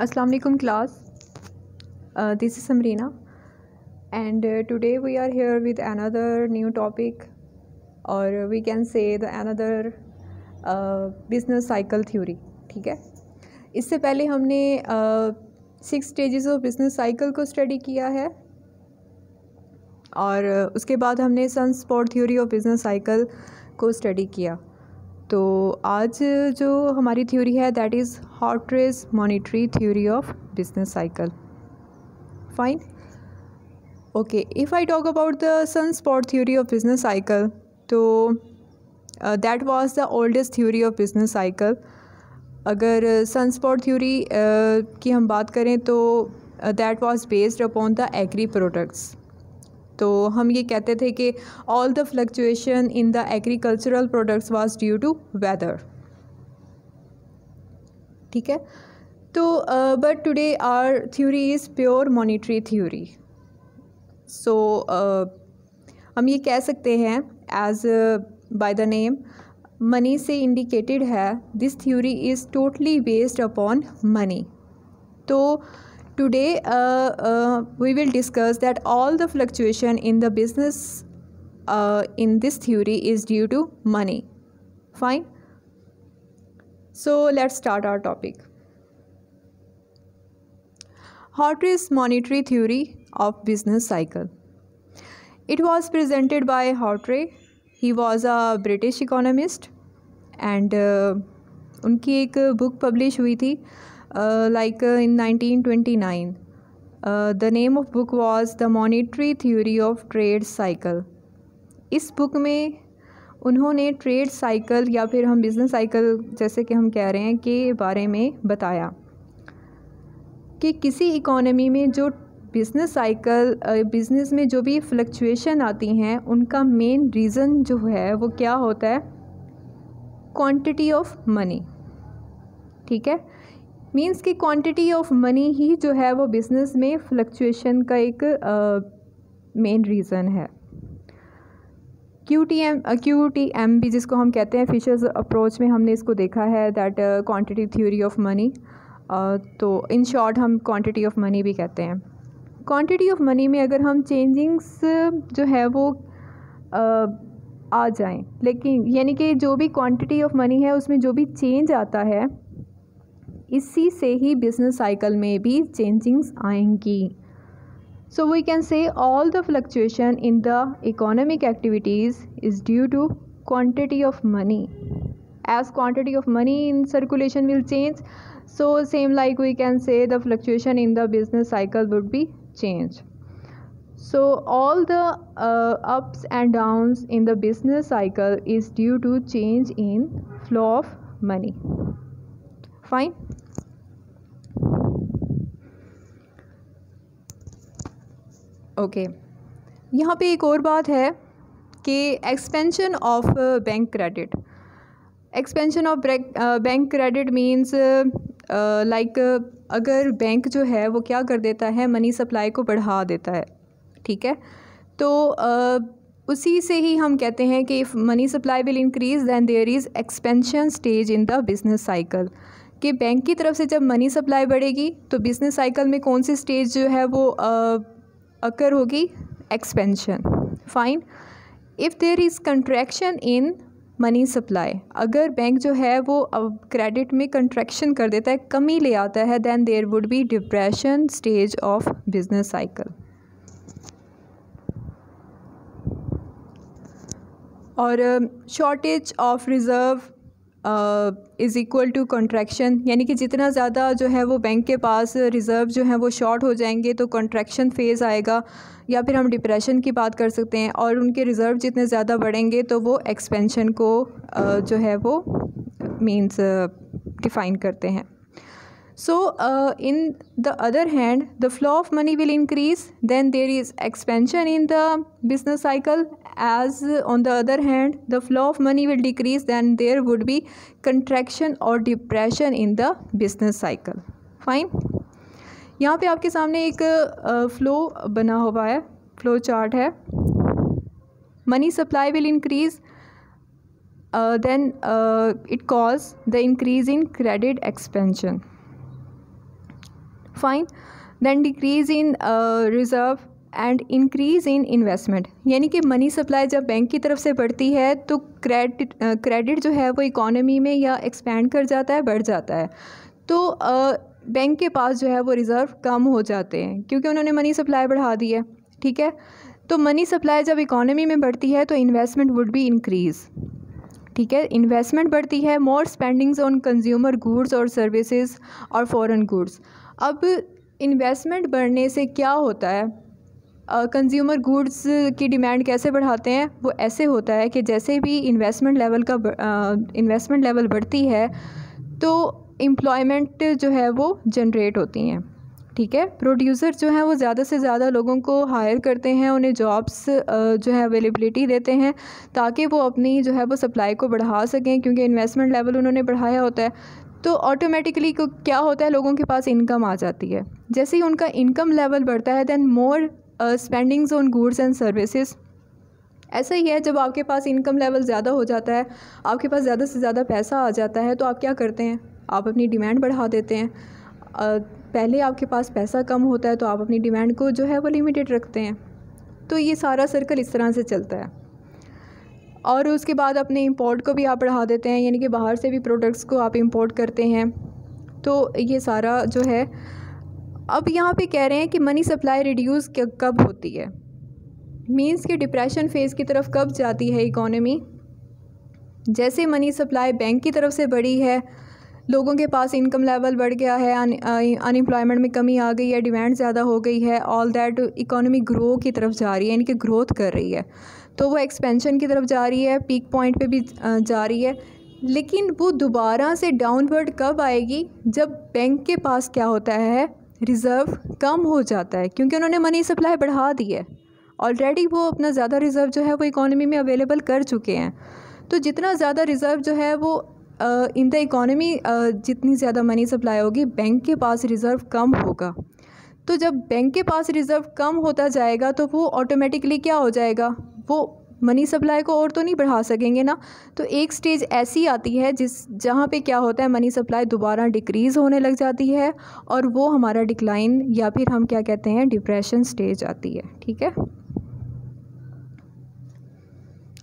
अस्सलाम वालेकुम class this is Samreena and today we are here with another new topic और we can say the another business cycle theory ठीक है? इससे पहले हमने six stages of business cycle को स्टडी किया है, और उसके बाद हमने sunspot theory of business cycle को स्टडी किया। तो आज जो हमारी थ्योरी है that is Hawtrey's monetary theory of business cycle fine okay if I talk about the sunspot theory of business cycle तो that was the oldest theory of business cycle अगर सन स्पॉट थ्योरी की हम बात करें तो that was based upon the agri products तो हम ये कहते थे कि all the fluctuation in the agricultural products was due to weather ठीक है? तो but today our theory is pure monetary theory so हम ये कह सकते हैं as by the name money से इंडिकेटेड है this theory is totally based upon money तो today uh, uh, we will discuss that all the fluctuation in the business uh, in this theory is due to money fine so let's start our topic Hartree monetary theory of business cycle it was presented by Hartree he was a British economist and uh, उनकी एक book publish हुई थी like in 1929 the name of book was the monetary theory of trade cycle इस book में उन्होंने trade cycle या फिर हम बिज़नेस साइकिल जैसे कि हम कह रहे हैं के बारे में बताया कि किसी इकोनॉमी में जो बिज़नेस साइकिल बिज़नेस में जो भी फ्लक्चुएशन आती हैं, उनका मेन रीज़न जो है, वो क्या होता है? क्वांटिटी ऑफ़ मनी ठीक है? मींस कि क्वांटिटी ऑफ़ मनी ही जो है वो बिज़नेस में फ्लक्चुएशन का एक मेन uh, रीज़न है। Q T M Q T M भी जिसको हम कहते हैं फिशर्स अप्रोच में हमने इसको देखा है that quantity theory of money तो इन शॉर्ट हम क्वांटिटी ऑफ़ मनी भी कहते हैं। क्वांटिटी ऑफ़ मनी में अगर हम चेंजिंग्स जो है वो uh, आ जाएँ लेकिन यानी कि जो भी क्वांटिटी ऑफ़ मनी है उसमें जो भी चेंज आता है इसी से ही बिज़नेस साइकिल में भी चेंजिंग्स आएँगी। So we can say all the fluctuation in the economic activities is due to quantity of money as quantity of money in circulation will change so same like we can say the fluctuation in the business cycle would be change all the uh, ups and downs in the business cycle is due to change in flow of money. Fine? Okay यहाँ पे एक और बात है कि expansion of bank credit expansion of bank credit means like अगर bank जो है वो क्या कर देता है? मनी सप्लाई को बढ़ा देता है. ठीक है? तो uh, उसी से ही हम कहते हैं कि if money supply will increase than there is expansion stage in the business cycle कि बैंक की तरफ़ से जब मनी सप्लाई बढ़ेगी तो बिज़नेस साइकिल में कौन सी स्टेज जो है वो uh, अकर होगी expansion fine if there is contraction in money supply अगर बैंक जो है वो अब क्रेडिट में कंट्रैक्शन कर देता है, कमी ले आता है then there would be depression stage of business cycle और shortage of reserve is equal to contraction यानी कि जितना ज़्यादा जो है वो बैंक के पास रिज़र्व जो है वो शॉर्ट हो जाएँगे तो कंट्रैक्शन फ़ेज़ आएगा या फिर हम डिप्रेशन की बात कर सकते हैं और उनके रिज़र्व जितने ज़्यादा बढ़ेंगे तो वो एक्सपेंशन को uh, जो है वो मीन्स डिफ़ाइन करते हैं। so uh, in the other hand the flow of money will increase then there is expansion in the business cycle as on the other hand the flow of money will decrease then there would be contraction or depression in the business cycle fine यहाँ पे आपके सामने एक flow uh, बना हुआ है flow chart है money supply will increase then it cause the increase in credit expansion fine then decrease in reserve and increase in investment यानी कि मनी सप्लाई जब बैंक की तरफ़ से बढ़ती है तो क्रेडिट क्रेडिट जो है वो इकोनॉमी में या एक्सपेंड कर जाता है, बढ़ जाता है। तो बैंक के पास जो है वो रिज़र्व कम हो जाते हैं, क्योंकि उन्होंने मनी सप्लाई बढ़ा दी है, ठीक है? तो मनी सप्लाई जब इकोनॉमी में बढ़ती है तो इन्वेस्टमेंट वुड बी इंक्रीज़ ठीक है? इन्वेस्टमेंट बढ़ती है more spendings on consumer goods और सर्विसेज़ और फॉरेन गुड्स अब इन्वेस्टमेंट बढ़ने से क्या होता है? कंज्यूमर गुड्स की डिमांड कैसे बढ़ाते हैं? वो ऐसे होता है कि जैसे भी इन्वेस्टमेंट लेवल का इन्वेस्टमेंट लेवल बढ़ती है तो एम्प्लॉयमेंट जो है वो जनरेट होती हैं। ठीक है? प्रोड्यूसर जो हैं वो ज़्यादा से ज़्यादा लोगों को हायर करते हैं, उन्हें जॉब्स जो है अवेलेबिलिटी देते हैं, ताकि वो अपनी जो है वो सप्लाई को बढ़ा सकें, क्योंकि इन्वेस्टमेंट लेवल उन्होंने बढ़ाया होता है। तो ऑटोमेटिकली क्या होता है, लोगों के पास इनकम आ जाती है। जैसे ही उनका इनकम लेवल बढ़ता है than more spendings on goods and services ऐसा ही है, जब आपके पास इनकम लेवल ज़्यादा हो जाता है, आपके पास ज़्यादा से ज़्यादा पैसा आ जाता है तो आप क्या करते हैं? आप अपनी डिमांड बढ़ा देते हैं। पहले आपके पास पैसा कम होता है तो आप अपनी डिमांड को जो है वो लिमिटेड रखते हैं। तो ये सारा सर्कल इस तरह से चलता है। और उसके बाद अपने इंपोर्ट को भी आप बढ़ा देते हैं, यानी कि बाहर से भी प्रोडक्ट्स को आप इंपोर्ट करते हैं। तो ये सारा जो है, अब यहाँ पे कह रहे हैं कि मनी सप्लाई रिड्यूस कब होती है? मींस कि डिप्रेशन फ़ेज़ की तरफ़ कब जाती है इकोनॉमी जैसे मनी सप्लाई बैंक की तरफ़ से बढ़ी है, लोगों के पास इनकम लेवल बढ़ गया है अनएम्प्लॉयमेंट में कमी आ गई है डिमांड ज़्यादा हो गई है ऑल दैट इकोनॉमी ग्रो की तरफ़ जा रही है, यानी कि ग्रोथ कर रही है। तो वो एक्सपेंशन की तरफ़ जा रही है पीक पॉइंट पे भी जा रही है। लेकिन वो दोबारा से डाउनवर्ड कब आएगी? जब बैंक के पास क्या होता है? रिज़र्व कम हो जाता है, क्योंकि उन्होंने मनी सप्लाई बढ़ा दी है। ऑलरेडी वो अपना ज़्यादा रिज़र्व जो है वो इकोनॉमी में अवेलेबल कर चुके हैं। तो जितना ज़्यादा रिज़र्व जो है वो इन द इकोनॉमी जितनी ज़्यादा मनी सप्लाई होगी बैंक के पास रिज़र्व कम होगा। तो जब बैंक के पास रिज़र्व कम होता जाएगा तो वो ऑटोमेटिकली क्या हो जाएगा? वो मनी सप्लाई को और तो नहीं बढ़ा सकेंगे ना? तो एक स्टेज ऐसी आती है जिस जहाँ पे क्या होता है मनी सप्लाई दोबारा डिक्रीज़ होने लग जाती है और वो हमारा डिक्लाइन या फिर हम क्या कहते हैं डिप्रेशन स्टेज आती है ठीक है?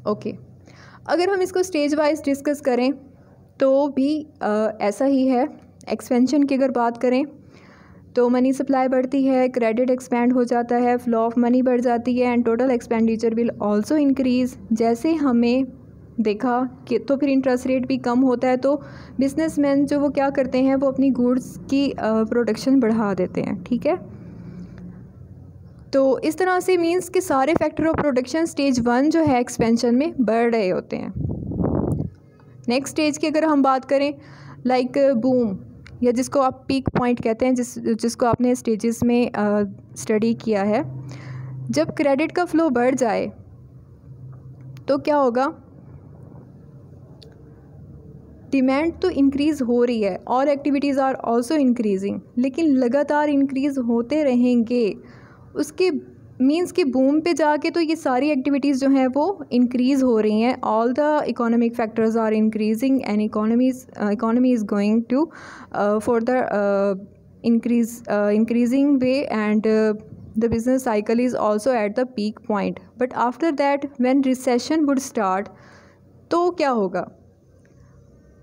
ओके। अगर हम इसको स्टेज वाइज डिस्कस करें तो भी आ, ऐसा ही है। एक्सपेंशन की अगर बात करें तो मनी सप्लाई बढ़ती है क्रेडिट एक्सपेंड हो जाता है फ्लो ऑफ़ मनी बढ़ जाती है and total expenditure will also increase जैसे हमें देखा कि तो फिर इंटरेस्ट रेट भी कम होता है तो बिजनेसमैन जो वो क्या करते हैं, वो अपनी गुड्स की प्रोडक्शन बढ़ा देते हैं, ठीक है? तो इस तरह से मींस कि सारे factor of production stage one जो है एक्सपेंशन में बढ़ रहे होते हैं। नेक्स्ट स्टेज की अगर हम बात करें लाइक बूम या जिसको आप पीक पॉइंट कहते हैं, जिस, जिसको आपने स्टेजेस में स्टडी किया है। जब क्रेडिट का फ्लो बढ़ जाए तो क्या होगा? डिमांड तो इंक्रीज़ हो रही है, और एक्टिविटीज़ आर आल्सो इंक्रीजिंग लेकिन लगातार इंक्रीज़ होते रहेंगे। उसके मीन्स कि बूम पे जाके तो ये सारी एक्टिविटीज़ जो हैं वो इंक्रीज़ हो रही हैं। All the economic factors are increasing and economies economy is going to for the increase increasing way and the business cycle is also at the peak point but after that when recession would start तो क्या होगा?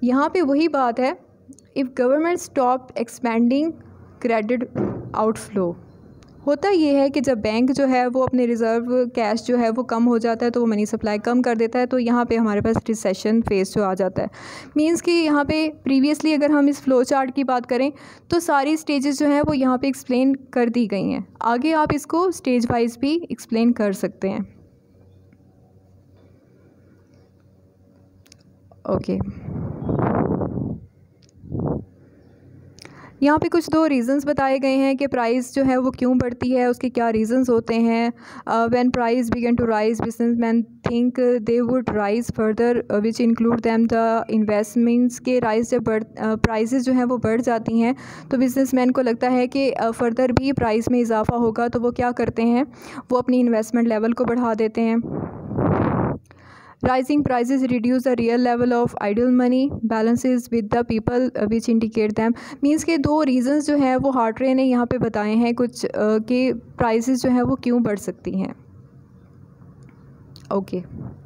यहाँ पे वही बात है if government stop expending credit outflow होता ये है कि जब बैंक जो है वो अपने रिज़र्व कैश जो है वो कम हो जाता है तो वो मनी सप्लाई कम कर देता है तो यहाँ पे हमारे पास रिसेशन फेस जो आ जाता है। मींस कि यहाँ पे प्रीवियसली अगर हम इस फ़्लो चार्ट की बात करें तो सारी स्टेजेस जो हैं वो यहाँ पे एक्सप्लेन कर दी गई हैं। आगे आप इसको स्टेज वाइज भी एक्सप्लेन कर सकते हैं। Okay okay. यहाँ पे कुछ दो रीज़न्स बताए गए हैं कि प्राइस जो है वो क्यों बढ़ती है उसके क्या रीज़न्स होते हैं। When price began to rise business man think they would rise further which include them the investments के राइज जब बढ़ uh, जो हैं वो बढ़ जाती हैं तो बिजनेसमैन को लगता है कि फ़र्दर भी प्राइस में इजाफा होगा तो वो क्या करते हैं? वो अपनी इन्वेस्टमेंट लेवल को बढ़ा देते हैं। Rising prices reduce the real level of idle money balances with the people uh, which indicate them means के दो रीजंस जो है वो हार्टरे ने यहाँ पे बताए हैं कुछ uh, कि प्राइसेस जो है वो क्यों बढ़ सकती हैं ओके okay.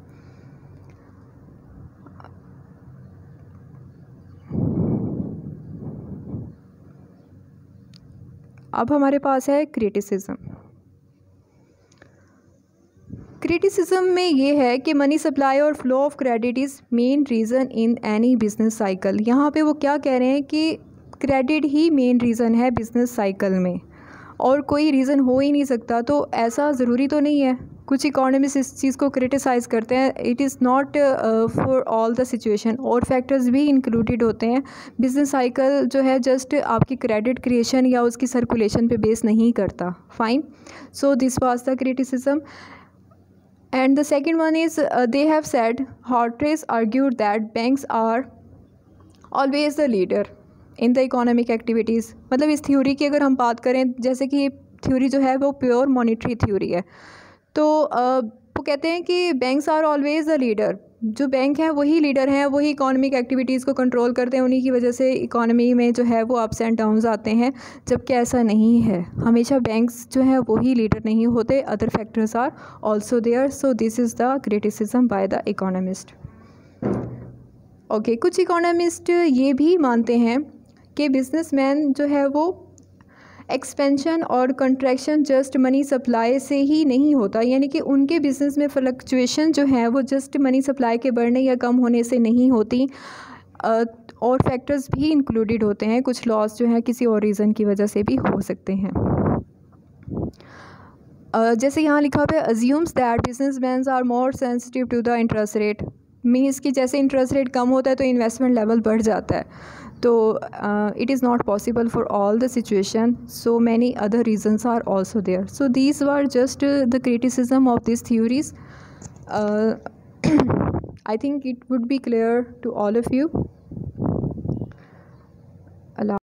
अब हमारे पास है क्रिटिसिज्म क्रिटिसिज्म में ये है कि मनी सप्लाई और flow of credit is main reason in any business cycle यहाँ पे वो क्या कह रहे हैं कि क्रेडिट ही मेन रीज़न है बिज़नेस साइकिल में। और कोई रीज़न हो ही नहीं सकता तो ऐसा ज़रूरी तो नहीं है। कुछ इकोनॉमिस्ट इस चीज़ को क्रिटिसाइज़ करते हैं। It is not for all the situation और फैक्टर्स भी इंक्लूडेड होते हैं। बिज़नेस साइकिल जो है जस्ट आपकी क्रेडिट क्रिएशन या उसकी सर्कुलेशन पे बेस नहीं करता। Fine so this was the criticism and the second one is uh, they have said Hartrace argued that banks are always the leader in the economic activities मतलब इस theory की अगर हम बात करें जैसे कि ये थ्योरी जो है वो प्योर मॉनिटरी थ्योरी है। तो uh, वो कहते हैं कि banks are always the leader जो बैंक हैं, वही लीडर हैं, वही इकोनॉमिक एक्टिविटीज़ को कंट्रोल करते हैं, उन्हीं की वजह से इकोनॉमी में जो है वो अप्स एंड डाउन्स आते हैं, जबकि ऐसा नहीं है। हमेशा बैंक्स जो हैं, वही लीडर नहीं होते other factors are also there so this is the criticism by the economist okay कुछ इकोनॉमिस्ट ये भी मानते हैं कि बिजनेसमैन जो है वो एक्सपेंशन और कंट्रैक्शन जस्ट मनी सप्लाई से ही नहीं होता। यानी कि उनके बिज़नेस में फ्लक्चुएशन जो है, वो जस्ट मनी सप्लाई के बढ़ने या कम होने से नहीं होती। और फैक्टर्स भी इंक्लूडेड होते हैं। कुछ लॉस जो है किसी और रीज़न की वजह से भी हो सकते हैं। जैसे यहाँ लिखा हुआ है assumes that business man are more sensitive to the interest rate means कि जैसे इंटरेस्ट रेट कम होता है तो इन्वेस्टमेंट लेवल बढ़ जाता है। तो it is not possible for all the situation so many other reasons are also there so these were just the criticism of this theories I think it would be clear to all of you